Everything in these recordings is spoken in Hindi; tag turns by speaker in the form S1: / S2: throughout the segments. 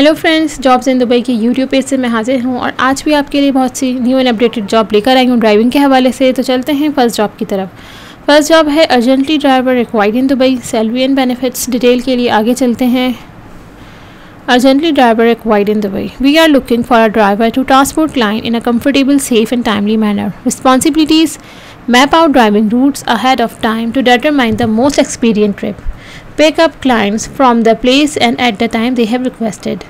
S1: Hello friends jobs in Dubai की यूट्यूब पेज से मैं हाजिर हूँ और आज भी आपके लिए बहुत सी न्यू एंड अपडेटेड जॉब लेकर आई हूँ ड्राइविंग के हवाले से। तो चलते हैं फ़र्स्ट जॉब की तरफ़। फ़र्स्ट जॉब है urgently driver required in Dubai salary and benefits detail के लिए आगे चलते हैं। Urgently driver required in Dubai we are looking for a driver to transport client in a comfortable safe and timely manner responsibilities map out driving routes ahead of time to determine the most expedient trip pick up clients from the place and at the time they have requested.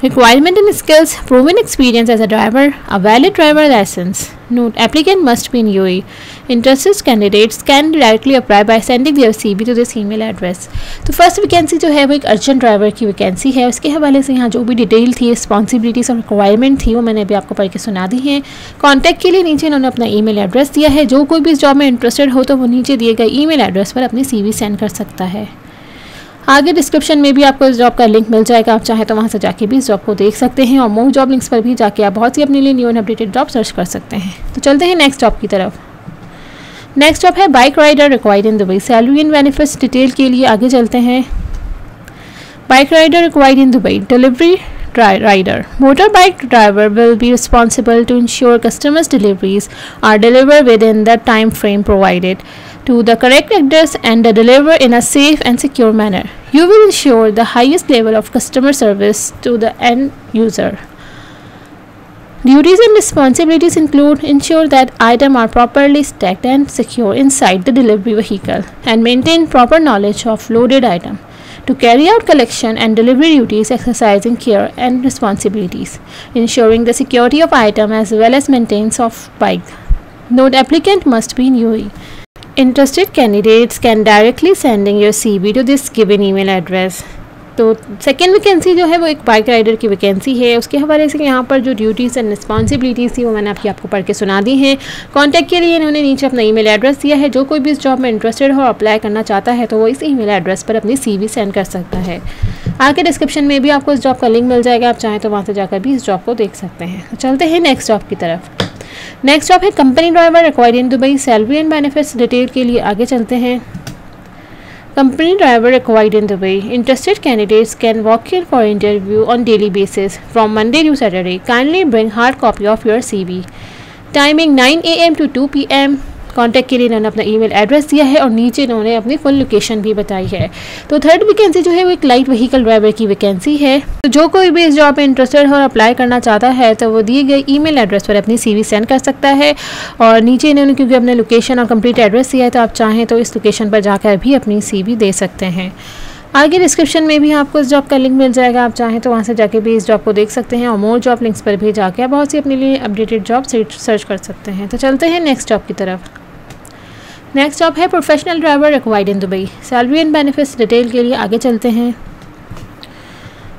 S1: Requirement and skills proven experience as a driver, a valid driver license. Note applicant must be in UAE. Interested candidates can directly apply by sending their CV to this email address. तो फ़र्स्ट वैकेंसी जो है वो एक अर्जेंट ड्राइवर की वैकेंसी है उसके हवाले से यहाँ जो भी डिटेल थी रिस्पॉन्सिबिलिटीज़ और रिक्वायरमेंट थी वो मैंने अभी आपको पढ़ के सुना दी है कॉन्टैक्ट के लिए नीचे इन्होंने अपना ईमेल एड्रेस दिया है जो कोई भी इस जॉब में इंटरेस्टेड हो तो वो नीचे दिए गए ईमेल एड्रेस पर अपनी सी सेंड कर सकता है आगे डिस्क्रिप्शन में भी आपको इस जॉब का लिंक मिल जाएगा। आप चाहें तो वहाँ से जाके भी इस जॉब को देख सकते हैं और मोह जॉब लिंक्स पर भी जाके आप बहुत सी अपने लिए new and updated job search कर सकते हैं। तो चलते हैं नेक्स्ट जॉब की तरफ़। नेक्स्ट जॉब है bike rider required in Dubai salary and benefits detail के लिए आगे चलते हैं। Bike rider required in Dubai delivery rider. Motorbike driver will be responsible to ensure customers' deliveries are delivered within the time frame provided to the correct address and deliver in a safe and secure manner. You will ensure the highest level of customer service to the end user. Duties and responsibilities include ensure that items are properly stacked and secure inside the delivery vehicle and maintain proper knowledge of loaded item. To carry out collection and delivery duties exercising care and responsibilities, ensuring the security of item as well as maintenance of bike. Note applicant must be in UAE. Interested candidates can directly sending your CV to this given email address. तो सेकेंड वैकेंसी जो है वो एक बाइक राइडर की वैकेंसी है। उसके हवाले से यहाँ पर जो ड्यूटीज़ एंड रिस्पॉन्सिबिलिटीज़ थी वो मैंने आपकी आपको पढ़ के सुना दी हैं। कॉन्टैक्ट के लिए इन्होंने नीचे अपना ईमेल एड्रेस दिया है। जो कोई भी इस जॉब में इंटरेस्टेड हो अप्लाई करना चाहता है तो वो इस ईमेल एड्रेस पर अपनी सीवी सेंड कर सकता है। आगे डिस्क्रिप्शन में भी आपको इस जॉब का लिंक मिल जाएगा। आप चाहें तो वहाँ से जाकर भी इस जॉब को देख सकते हैं। चलते हैं नेक्स्ट जॉब की तरफ़। नेक्स्ट जॉब है company driver required in Dubai salary and benefits detail के लिए आगे चलते हैं Company driver required in Dubai. Interested candidates can walk in for interview on daily basis from Monday to Saturday. Kindly bring hard copy of your CV. Timing 9 a.m. to 2 p.m. Contact के लिए इन्होंने अपना ईमेल एड्रेस दिया है और नीचे इन्होंने अपनी फुल लोकेशन भी बताई है। तो थर्ड वैकेंसी जो है वो एक लाइट व्हीकल ड्राइवर की वैकेंसी है। तो जो कोई भी इस जॉब में इंटरेस्टेड हो और अप्लाई करना चाहता है तो वो दिए गए ईमेल एड्रेस पर अपनी सीवी सेंड कर सकता है। और नीचे इन्होंने क्योंकि अपने लोकेशन और कंप्लीट एड्रेस दिया है तो आप चाहें तो इस लोकेशन पर जाकर भी अपनी सीवी दे सकते हैं। आगे डिस्क्रिप्शन में भी आपको इस जॉब का लिंक मिल जाएगा। आप चाहें तो वहाँ से जाके भी इस जॉब को देख सकते हैं और मोर जॉब लिंक्स पर भी जाके आप बहुत सी अपने लिए अपडेटेड जॉब सर्च कर सकते हैं। तो चलते हैं नेक्स्ट जॉब की तरफ़। नेक्स्ट जॉब है professional driver required in Dubai salary and benefits detail के लिए आगे चलते हैं।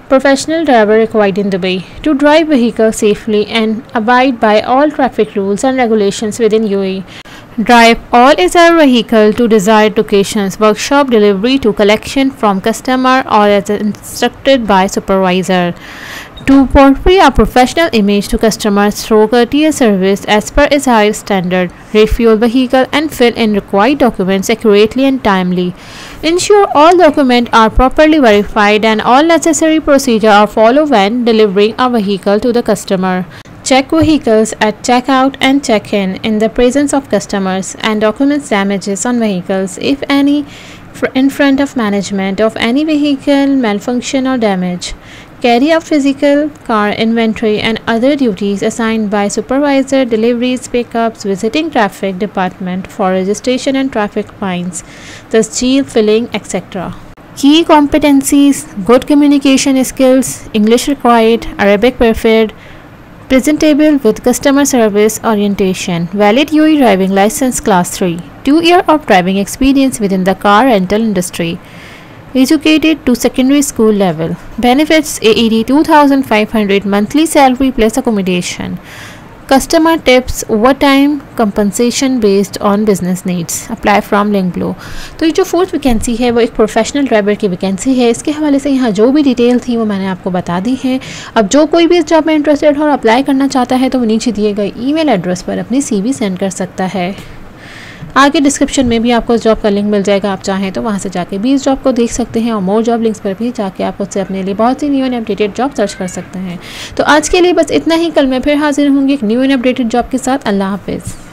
S1: Professional driver required in Dubai to drive vehicle safely and abide by all traffic rules and regulations within UAE Drive all our vehicle to desired locations, workshop delivery to collection from customer or as instructed by supervisor. to portray a professional image to customers through courteous service as per high standard, refuel vehicle and fill in required documents accurately and timely. Ensure all documents are properly verified and all necessary procedures are followed when delivering a vehicle to the customer. Check vehicles at checkout and check-in in the presence of customers and documents damages on vehicles if any in front of management of any vehicle malfunction or damage carry out physical car inventory and other duties assigned by supervisor, deliveries, pickups, visiting traffic department for registration and traffic fines, the steel filling, etc. Key competencies, good communication skills, English required, Arabic preferred, presentable with customer service orientation, valid UE driving license class 3, 2 year of driving experience within the car rental industry, educated to secondary school level. Benefits AED 2500 monthly salary plus accommodation. Customer tips, overtime, compensation based on business needs. Apply from link below. तो ये जो फोर्थ वैकेंसी है, वो एक प्रोफेशनल ड्राइवर की वैकेंसी है इसके हवाले से यहाँ जो भी डिटेल थी, वो मैंने आपको बता दी है अब जो कोई भी इस जॉब में इंटरेस्टेड हो और अप्लाई करना चाहता है तो वो नीचे दिए गए ईमेल एड्रेस पर अपनी सीवी सेंड कर सकता है आगे डिस्क्रिप्शन में भी आपको जॉब का लिंक मिल जाएगा। आप चाहें तो वहाँ से जाके भी इस जॉब को देख सकते हैं और मोर जॉब लिंक्स पर भी जाके आप उससे अपने लिए बहुत सी new and updated job search कर सकते हैं। तो आज के लिए बस इतना ही। कल मैं फिर हाजिर होंगी एक न्यू एंड अपडेटेड जॉब के साथ। अल्लाह हाफिज़।